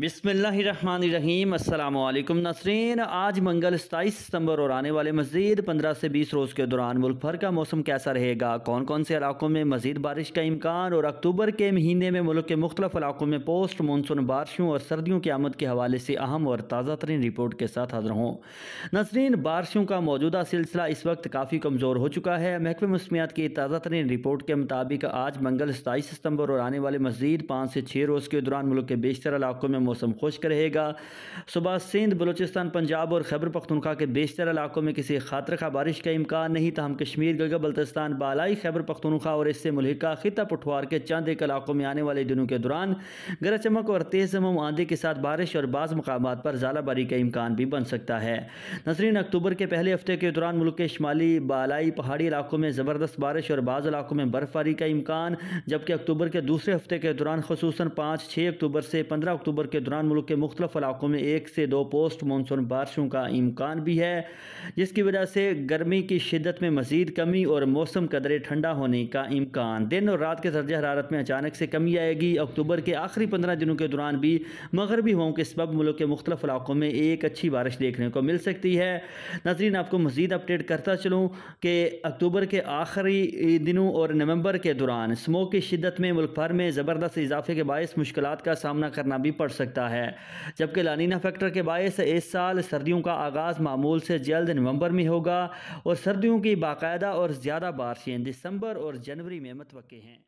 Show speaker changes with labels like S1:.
S1: बिसमीम अल्लाम नसरीन। आज मंगल सताईस सितंबर और आने वाले मज़ीद पंद्रह से बीस रोज़ के दौरान मुल्क भर का मौसम कैसा रहेगा? कौन कौन से इलाकों में मज़ीद बारिश का इम्कान? और अक्टूबर के महीने में मुल्क के मुख्तलिफ़ इलाकों में पोस्ट मानसून बारिशों और सर्दियों की आमद के हवाले से अहम और ताज़ा तरीन रिपोर्ट के साथ हाजिर हों। नसरीन, बारिशों का मौजूदा सिलसिला इस वक्त काफ़ी कमज़ोर हो चुका है। महकमे मौसमियात की ताज़ा तरीन रिपोर्ट के मुताबिक आज मंगल सताईस सितंबर और आने वाले मज़ीद पाँच से छः रोज़ के दौरान मुल्क के बेशतर इलाकों में मौसम खुश्क रहेगा। सुबह सिंध, बलूचिस्तान, पंजाब और खैबर पख्तनखा के बेशतर इलाकों में किसी खातर खा बारिश का इम्कान नहीं, तहम कश्मीर गलगा बल्तिस्तान, बालाई, खैबर पख्तनखा और इससे मुलिका खिता पठवार के चंद एक इलाकों में आने वाले दिनों के दौरान गरज चमक और तेज़ जमम आंधी के साथ बारिश और बाज़ मकाम पर ज़ालाबारी का इम्कान भी बन सकता है। नसरीन, अक्टूबर के पहले हफ़्ते के दौरान मुल्क के शुमाली, बालाई, पहाड़ी इलाकों में ज़बरदस्त बारिश और बाज़ इलाकों में बर्फबारी का इम्कान, जबकि अक्टूबर के दूसरे हफ़्ते के दौरान खसूस पाँच छः अक्टूबर से पंद्रह अक्टूबर के दौरान मुल्क के मुख्तलिफ़ इलाकों में एक से दो पोस्ट मानसून बारिशों का इम्कान भी है, जिसकी वजह से गर्मी की शिदत में मजीद कमी और मौसम कदरे ठंडा होने का इम्कान। दिन और रात के दर्ज हरारत में अचानक से कमी आएगी। अक्टूबर के आखिरी पंद्रह दिनों के दौरान भी मगरबी हवाओं के सबब मुल्क के मुख्तलिफ़ इलाकों में एक अच्छी बारिश देखने को मिल सकती है। नजरीन, आपको मजीद अपडेट करता चलूँ कि अक्टूबर के आखिरी दिनों और नवंबर के दौरान स्मोक की शिदत में मुल्क भर में ज़बरदस्त इजाफे के बायस मुश्किल का सामना करना भी पड़ सकता है। जबकि लानीना फैक्टर के बायस इस साल सर्दियों का आगाज़ मामूल से जल्द नवंबर में होगा और सर्दियों की बाकायदा और ज़्यादा बारिशें दिसंबर और जनवरी में मतवक़ हैं।